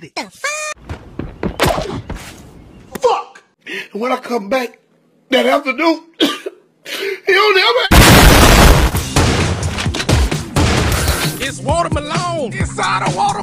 get it. Fuck! And when I come back that afternoon, he'll never. It's Water Malone inside of Water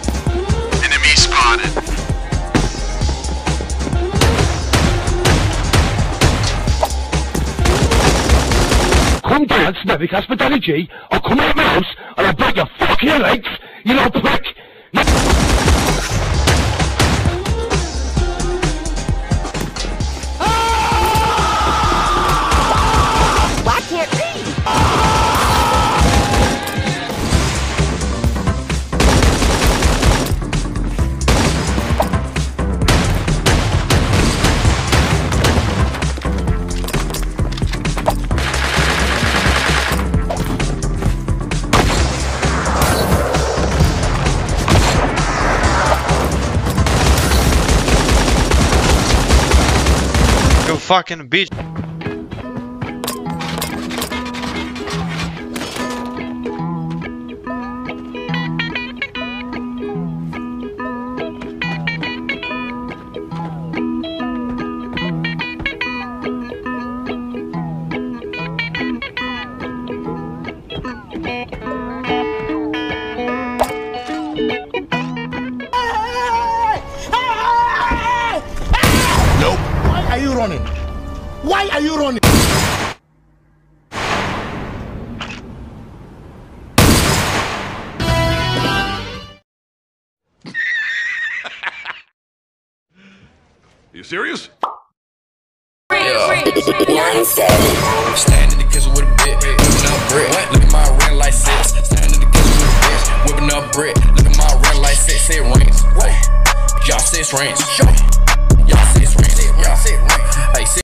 Come down to Nevic Hospitality, I'll come out of my house and I'll break your fucking legs, you little prick! Fucking bitch. Are you running? Why are you running? You serious? Stand in the kitchen with a bit, whipping up brick. Look at my ring like six. Stand in the kitchen with a bitch, whipping up brick. Look at my ring like six. It rings. Y'all six rings.